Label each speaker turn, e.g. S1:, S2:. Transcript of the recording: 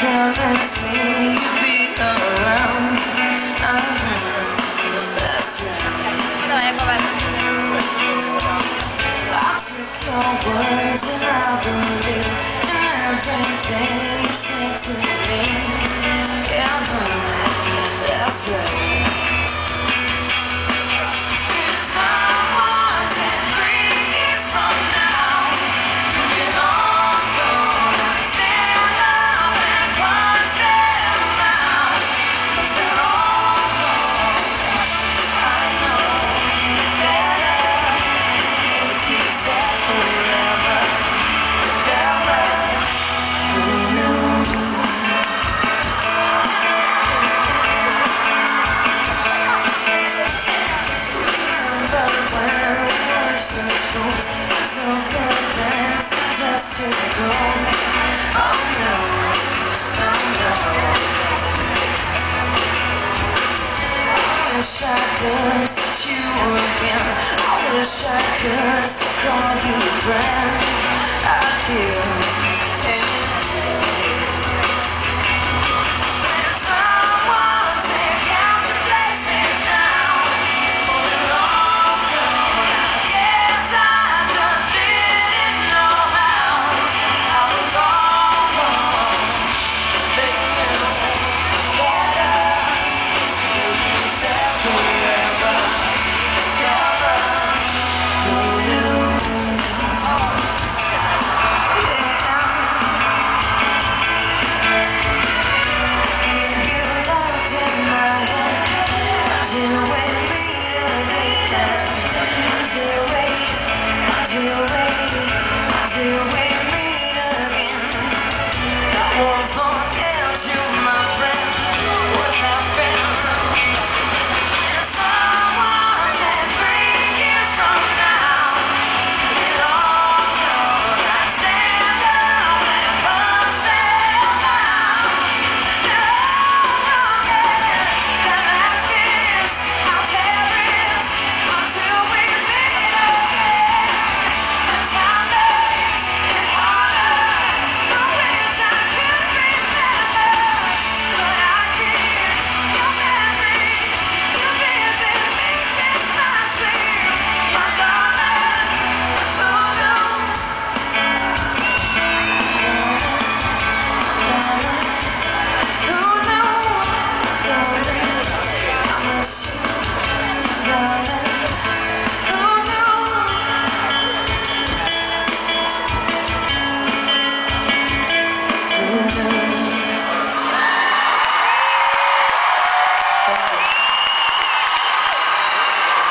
S1: promise you'll be around.
S2: I'm.
S1: I took your words and I believed in everything you said to me. Yeah. happens to you again. I wish I could call you a friend I feel